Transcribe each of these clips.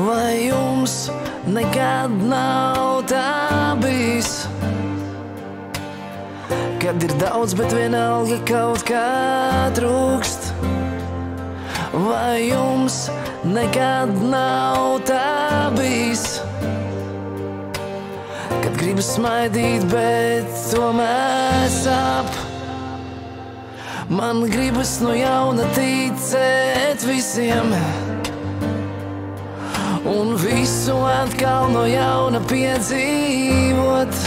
Vai jums nekad nav tā bijis? Kad ir daudz, bet vienalga kaut kā trūkst. Vai jums nekad nav tā bijis? Kad gribas smaidīt, bet tomēr sāp. Man gribas no jauna ticēt visiem. Un visu atkal no jauna piedzīvot.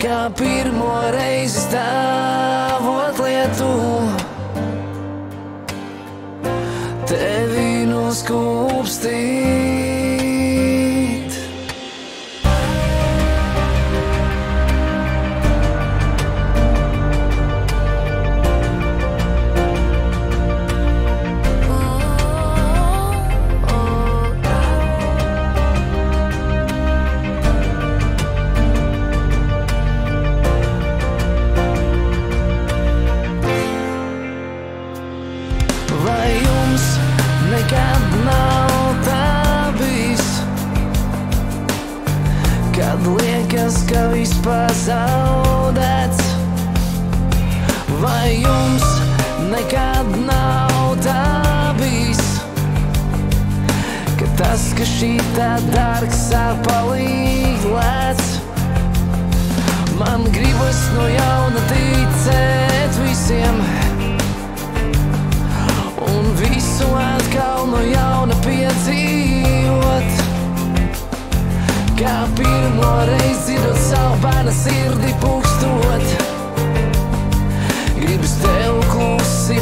Kā pirmo reizi stāvot lietu, nekad nav tā bijis? Kad liekas, ka vispār zaudēts, vai jums nekad nav tā bijis? Ka tas, ka šī tā dārgs sāp palīg lēts, man gribas no jauna ticēt atkal no jauna piedzīvot. Kā pirmo reizi dzirdot savu bērnu sirdi pūkstot. Gribas tev klusi